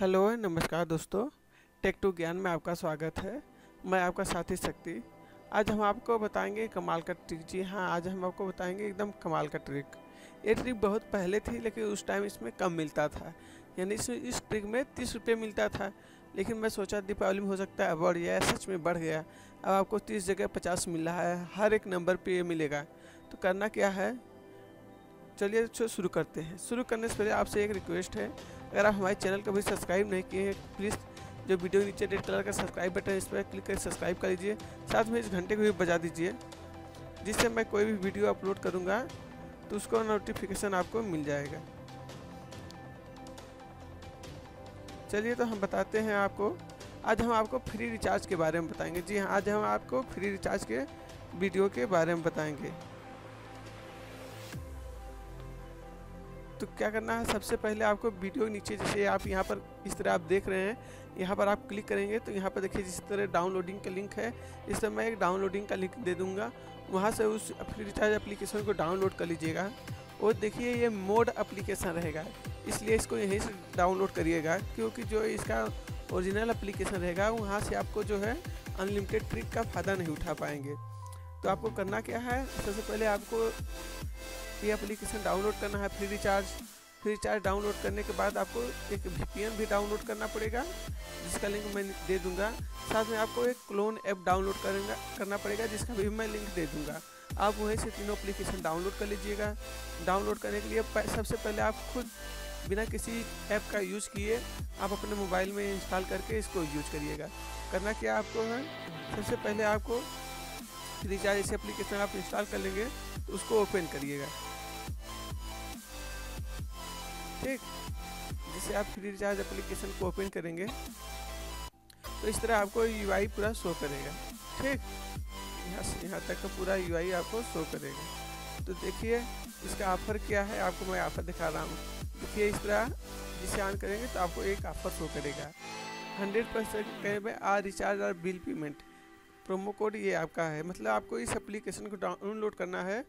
Hello, नमस्कार दोस्तों। Take to ज्ञान में आपका स्वागत है। मैं आपका साथी शक्ति। आज हम आपको बताएँगे कमाल का ट्रिक जी हाँ आज हम आपको बताएँगे एकदम कमाल का ट्रिक ये ट्रिक बहुत पहले थी, लेकिन उस टाइम इसमें कम मिलता था। यानी इस इस ट्रिक में तीस रुपये मिलता था। लेकिन मैं सोचा दीपावली में हो सकता है बढ़ गया, सच में बढ़ गया। अब आपको तीस जगह पचास मिल रहा है, हर एक नंबर पर ये मिलेगा। तो करना क्या है? चलिए शुरू करते हैं। शुरू करने से पहले आपसे एक रिक्वेस्ट है। अगर आप हमारे चैनल को भी सब्सक्राइब नहीं किए हैं प्लीज़ जो वीडियो नीचे रेड कलर का सब्सक्राइब बटन है, इस पर क्लिक कर सब्सक्राइब कर लीजिए साथ में इस घंटे को भी बजा दीजिए, जिससे मैं कोई भी वीडियो अपलोड करूँगा तो उसको नोटिफिकेशन आपको मिल जाएगा। चलिए तो हम बताते हैं आपको। आज हम आपको फ्री रिचार्ज के बारे में बताएँगे। जी हाँ आज हम आपको फ्री रिचार्ज के वीडियो के बारे में बताएँगे। तो क्या करना है? सबसे पहले आपको वीडियो नीचे जैसे आप यहाँ पर इस तरह आप देख रहे हैं, यहाँ पर आप क्लिक करेंगे तो यहाँ पर देखिए जिस तरह डाउनलोडिंग का लिंक है, इस मैं एक डाउनलोडिंग का लिंक दे दूँगा। वहाँ से उस फ्री रिचार्ज एप्लीकेशन को डाउनलोड कर लीजिएगा और देखिए ये मोड एप्लीकेशन रहेगा, इसलिए इसको यहीं से डाउनलोड करिएगा क्योंकि जो इसका ओरिजिनल एप्लीकेशन रहेगा, वहाँ से आपको जो है अनलिमिटेड ट्रिक का फ़ायदा नहीं उठा पाएँगे। तो आपको करना क्या है? सबसे पहले आपको ये एप्लीकेशन डाउनलोड करना है free recharge free recharge download करने के बाद आपको एक वीपीएन भी डाउनलोड करना पड़ेगा, जिसका लिंक मैं दे दूँगा। साथ में आपको एक क्लोन ऐप डाउनलोड करेंगे, करना पड़ेगा, जिसका भी मैं लिंक दे दूँगा। आप वहीं से तीनों एप्लीकेशन डाउनलोड कर लीजिएगा। डाउनलोड करने के लिए सबसे पहले आप खुद बिना किसी ऐप का यूज़ किए आप अपने मोबाइल में इंस्टॉल करके इसको यूज़ करिएगा। करना क्या आपको है? सबसे पहले आपको रिचार्ज ऐसे एप्लीकेशन आप इंस्टॉल कर लेंगे तो उसको ओपन करिएगा। ठीक? जिससे आप फ्री रिचार्ज एप्लीकेशन को ओपन करेंगे तो इस तरह आपको यूआई पूरा शो करेगा। ठीक? यहाँ से, यहाँ तक का पूरा यूआई आपको शो करेगा। तो देखिए, इसका ऑफ़र क्या है? आपको मैं ऑफ़र दिखा रहा हूँ। देखिए, इस तरह जिसे ऑन करेंगे तो आपको एक ऑफ़र शो करेगा। हंड्रेड परसेंट कहे में आर रिचार्ज और बिल पेमेंट प्रोमो कोड ये आपका है। मतलब आपको इस एप्लीकेशन को डाउनलोड करना है।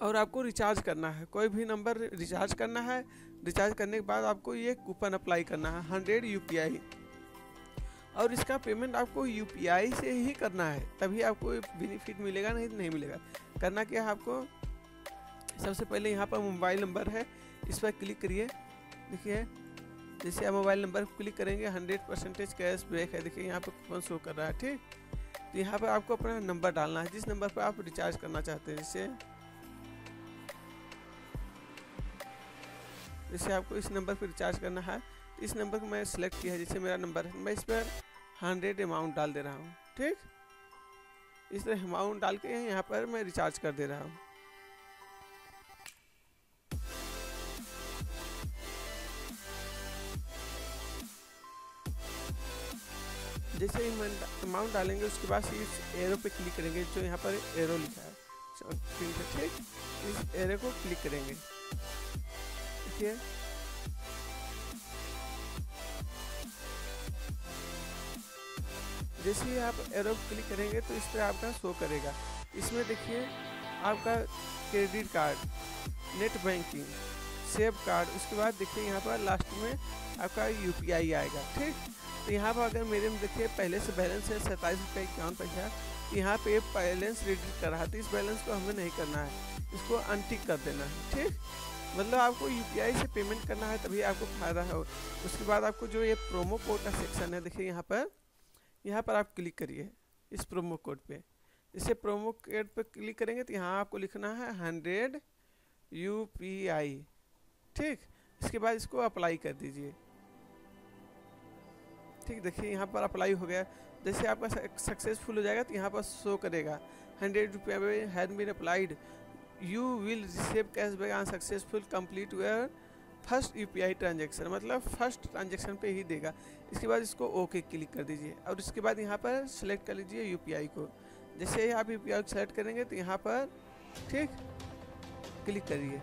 और आपको रिचार्ज करना है। कोई भी नंबर रिचार्ज करना है रिचार्ज करने के बाद आपको ये कूपन अप्लाई करना है हंड्रेड यूपीआई और इसका पेमेंट आपको यूपीआई से ही करना है, तभी आपको बेनिफिट मिलेगा, नहीं तो नहीं मिलेगा। करना क्या है आपको? सबसे पहले यहाँ पर मोबाइल नंबर है, इस पर क्लिक करिए। देखिए, जैसे आप मोबाइल नंबर क्लिक करेंगे हंड्रेड परसेंटेज कैश बैक है। देखिए, यहाँ पर कूपन शो कर रहा है, ठीक? तो यहाँ पर आपको अपना नंबर डालना है, जिस नंबर पर आप रिचार्ज करना चाहते हैं, जैसे जैसे आपको इस नंबर पर रिचार्ज करना है। इस नंबर को मैं सिलेक्ट किया है जैसे मेरा नंबर है। मैं इस पर हंड्रेड अमाउंट डाल दे रहा हूँ, ठीक? इस तरह अमाउंट डाल के यहाँ पर मैं रिचार्ज कर दे रहा हूँ। जैसे ही अमाउंट डालेंगे, उसके बाद इस एरो पे क्लिक करेंगे, जो यहाँ पर एरो लिखा है। ठीक इस एरो को क्लिक करेंगे। देखिए। जैसे ही आप एरो क्लिक करेंगे तो इस पर आपका शो करेगा। इसमें देखिए, आपका credit card net banking save card उसके बाद देखिए यहाँ पर लास्ट में आपका यूपीआई आएगा, ठीक? तो यहाँ पर अगर मेरे में देखिए, पहले से बैलेंस है सैंतालीस रुपये इक्यावन पैसा यहाँ पे बैलेंस रेडिट कर रहा था इस बैलेंस को हमें नहीं करना है। इसको अनटिक कर देना है, ठीक? मतलब आपको यूपीआई से पेमेंट करना है तभी आपको फ़ायदा हो उसके बाद आपको जो ये प्रोमो कोड का सेक्शन है, देखिए यहाँ पर यहाँ पर आप क्लिक करिए इस प्रोमो कोड पे। इसे प्रोमो कोड पे क्लिक करेंगे तो यहाँ आपको लिखना है हंड्रेड यू ठीक? इसके बाद इसको अप्लाई कर दीजिए। ठीक, देखिए यहाँ पर अप्लाई हो गया। जैसे आपका सक्सेसफुल हो जाएगा तो यहाँ पर शो करेगा। हंड्रेड रुपया had been applied you will receive cashback on successful complete where first U P I transaction मतलब फ़र्स्ट ट्रांजेक्शन पे ही देगा। इसके बाद इसको ओके okay क्लिक कर दीजिए और इसके बाद यहाँ पर सेलेक्ट कर लीजिए यू पी आई को। जैसे ही आप यू पी आई सेलेक्ट करेंगे तो यहाँ पर ठीक क्लिक करिए।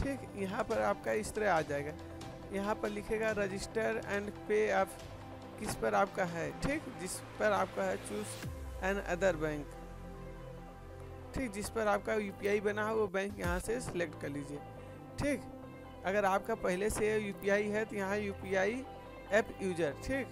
ठीक, यहाँ पर आपका इस तरह आ जाएगा। यहाँ पर लिखेगा रजिस्टर एंड पे आप किस पर आपका है, ठीक, जिस पर आपका है चूज़ एन अदर बैंक ठीक, जिस पर आपका यूपीआई बना हो, वो बैंक यहाँ से सिलेक्ट कर लीजिए। ठीक, अगर आपका पहले से यूपीआई है तो यहाँ यू ऐप यूज़र ठीक।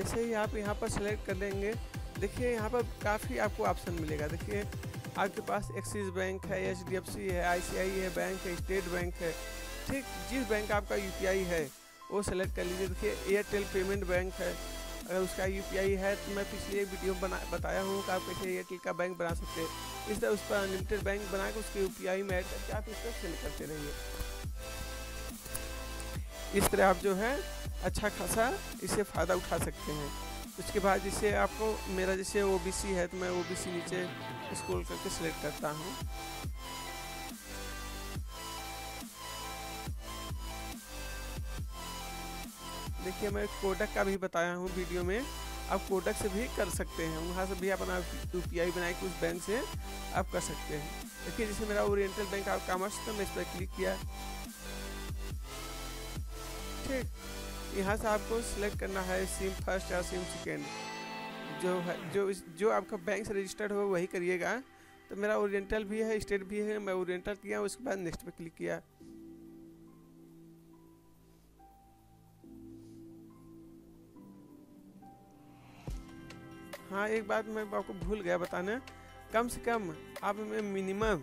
जैसे ही आप यहाँ पर सेलेक्ट कर लेंगे देखिए यहाँ पर काफ़ी आपको ऑप्शन मिलेगा। देखिए, आपके पास एक्सिस बैंक है एच डी एफ़ सी है आई सी आई है बैंक है स्टेट बैंक है। ठीक, जिस बैंक आपका यू पी आई है, वो सेलेक्ट कर लीजिए। देखिए एयरटेल पेमेंट बैंक है। अगर उसका यू पी आई है तो मैं पिछले एक वीडियो बना, बताया हूँ कि आप कैसे एयरटेल का बैंक बना सकते हैं। इस तरह उस पर अनलिमिटेड बैंक बना के उसके यू पी आई में ऐड करके आप इस पर सेल करते रहिए। इस तरह आप जो है अच्छा खासा इससे फ़ायदा उठा सकते हैं। उसके बाद जैसे आपको, मेरा जैसे ओ है तो मैं ओ नीचे स्क्रॉल करके सिलेक्ट करता हूँ। देखिए, मैं कोडक का भी बताया हूँ वीडियो में। आप कोडक से भी कर सकते हैं। वहाँ से भी अपना यू पी आई बना के उस बैंक से आप कर सकते हैं। देखिए, जैसे मेरा ओरिएंटल बैंक ऑफ़ कॉमर्स था मैं इस पर क्लिक किया। ठीक। यहाँ से आपको सिलेक्ट करना है सिम फ़र्स्ट या सिम सेकेंड जो है, जो जो आपका बैंक से रजिस्टर्ड हो वही करिएगा। तो मेरा ओरिएंटल भी है स्टेट भी है, मैं ओरिएंटल किया, उसके बाद नेक्स्ट पे क्लिक किया। हाँ एक बात मैं आपको भूल गया बताना। कम से कम आप में मिनिमम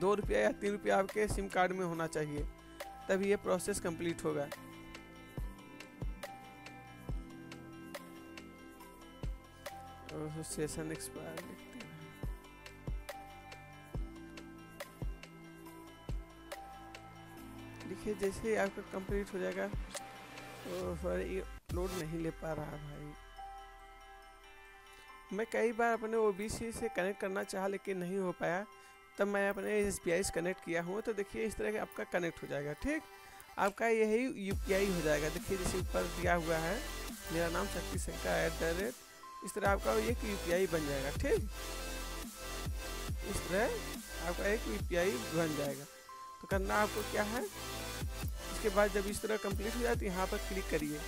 दो रुपया या तीन रुपया आपके सिम कार्ड में होना चाहिए, तभी ये प्रोसेस कंप्लीट होगा। सेशन एक्सपायर हैं देखिए जैसे ही आपका कंप्लीट हो जाएगा तो ये लोड नहीं ले पा रहा भाई मैं कई बार अपने ओबीसी से कनेक्ट करना चाहा लेकिन नहीं हो पाया तब मैं अपने एस से कनेक्ट किया हूँ तो देखिए इस तरह आपका कनेक्ट हो जाएगा ठीक आपका यही यूपीआई हो जाएगा देखिए जैसे ऊपर दिया हुआ है मेरा नाम शक्ति शंकर एट द रेट इस तरह आपका एक यू बन जाएगा, ठीक? इस तरह आपका एक यू बन जाएगा। तो करना आपको क्या है? इसके बाद जब इस तरह कंप्लीट हो जाए तो यहाँ पर क्लिक करिए।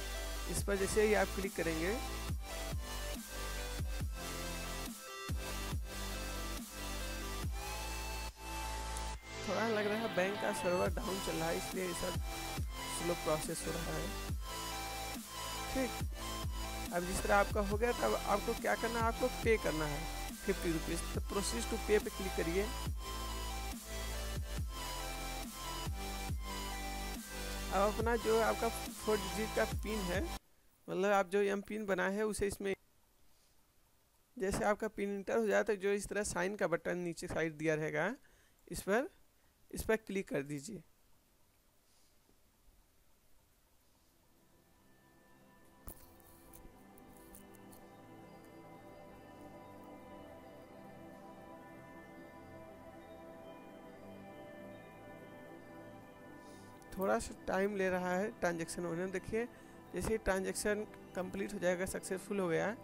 इस पर जैसे ही आप क्लिक करेंगे, थोड़ा लग रहा है बैंक का सर्वर डाउन चल रहा है, इसलिए ये सब स्लो प्रोसेस हो रहा है। ठीक? अब जिस तरह आपका हो गया, तब आपको क्या करना है? आपको पे करना है फिफ्टी रुपीज़ तो प्रोसेस टू पे पे क्लिक करिए। अब अपना जो आपका फोर डिजिट का पिन है मतलब आप जो एम पिन बनाए हैं, उसे इसमें जैसे आपका पिन इंटर हो जाए तो जो इस तरह साइन का बटन नीचे साइड दिया रहेगा, इस पर इस पर क्लिक कर दीजिए। थोड़ा सा टाइम ले रहा है ट्रांजेक्शन होने में देखिए, जैसे ट्रांजेक्शन कंप्लीट हो जाएगा सक्सेसफुल हो गया,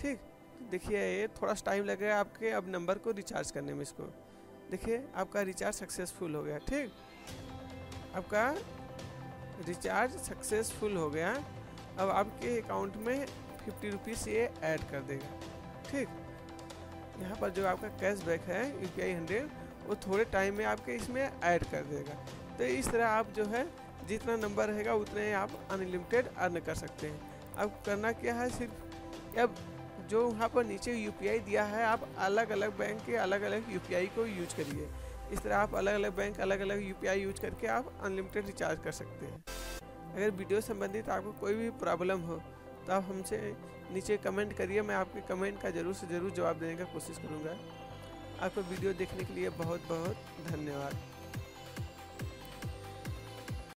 ठीक? तो देखिए, ये थोड़ा सा टाइम लगेगा आपके अब नंबर को रिचार्ज करने में इसको। देखिए, आपका रिचार्ज सक्सेसफुल हो गया, ठीक? आपका रिचार्ज सक्सेसफुल हो गया, अब आपके अकाउंट में फिफ्टी रुपीज़ ये ऐड कर देगा, ठीक? यहाँ पर जो आपका कैशबैक है यू पी आई हंड्रेड वो थोड़े टाइम में आपके इसमें ऐड कर देगा। तो इस तरह आप जो है, जितना नंबर रहेगा, उतने आप अनलिमिटेड अर्न कर सकते हैं। अब करना क्या है, सिर्फ़ अब जो वहाँ पर नीचे यूपीआई दिया है, आप अलग अलग बैंक के अलग अलग यू को यूज़ करिए। इस तरह आप अलग अलग बैंक अलग अलग यू यूज़ करके आप अनलिमिटेड रिचार्ज कर सकते हैं। अगर वीडियो संबंधित आपको कोई भी प्रॉब्लम हो तो आप हमसे नीचे कमेंट करिए, मैं आपके कमेंट का ज़रूर से ज़रूर जवाब देने का कोशिश करूँगा। आपको वीडियो देखने के लिए बहुत बहुत धन्यवाद।